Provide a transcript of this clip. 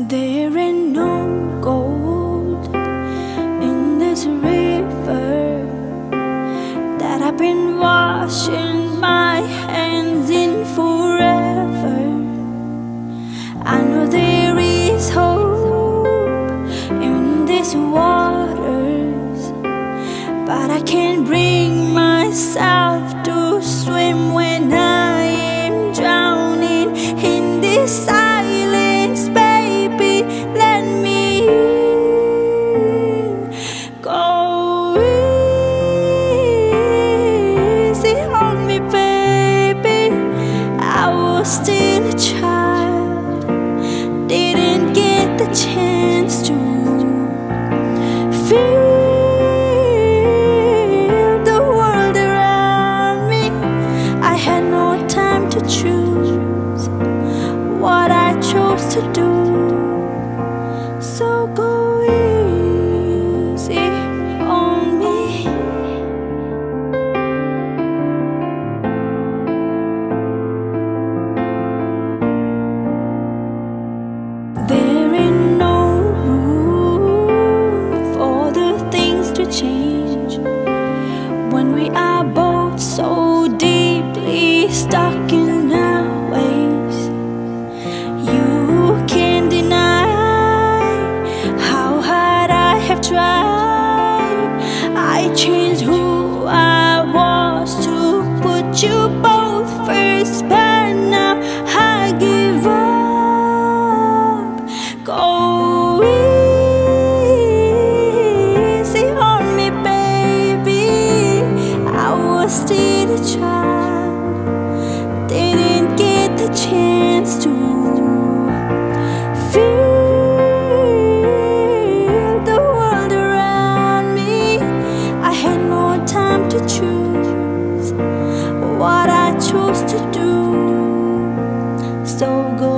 There ain't no gold in this river that I've been washing my hands in forever. I know there is hope in these waters, but I can't bring myself to swim when I. So go easy on me. There no room for the things to change when we are both so deeply stuck in choose what I chose to do. So go.